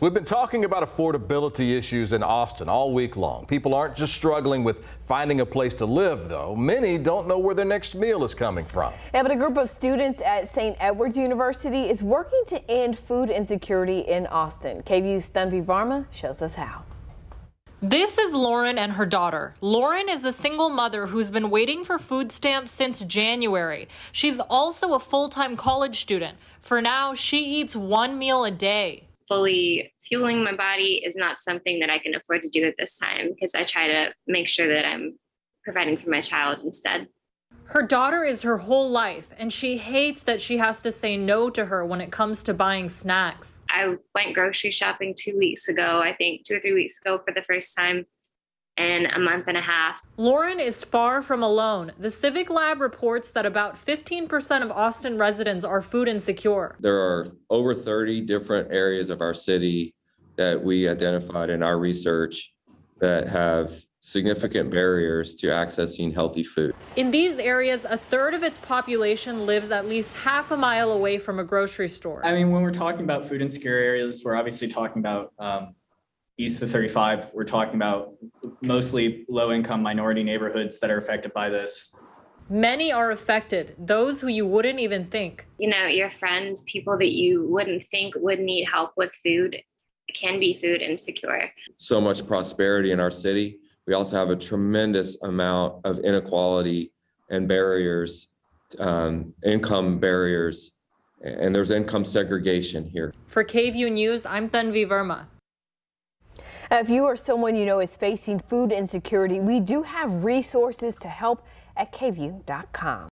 We've been talking about affordability issues in Austin all week long. People aren't just struggling with finding a place to live, though. Many don't know where their next meal is coming from. Yeah, but a group of students at St. Edward's University is working to end food insecurity in Austin. KVUE's Tanvi Varma shows us how. This is Lauren and her daughter. Lauren is a single mother who's been waiting for food stamps since January. She's also a full time college student. For now, she eats one meal a day fully fueling my body is not something that I can afford to do at this time because I try to make sure that I'm providing for my child instead. Her daughter is her whole life, and she hates that she has to say no to her when it comes to buying snacks. I went grocery shopping two weeks ago, I think two or three weeks ago for the first time in a month and a half. Lauren is far from alone. The Civic Lab reports that about 15% of Austin residents are food insecure. There are over 30 different areas of our city that we identified in our research that have significant barriers to accessing healthy food. In these areas, a third of its population lives at least half a mile away from a grocery store. I mean, when we're talking about food insecure areas, we're obviously talking about um, east of 35. We're talking about mostly low income minority neighborhoods that are affected by this. Many are affected, those who you wouldn't even think. You know, your friends, people that you wouldn't think would need help with food, can be food insecure. So much prosperity in our city. We also have a tremendous amount of inequality and barriers, um, income barriers, and there's income segregation here. For KVUE News, I'm Tanvi Varma. If you or someone you know is facing food insecurity, we do have resources to help at kvue.com.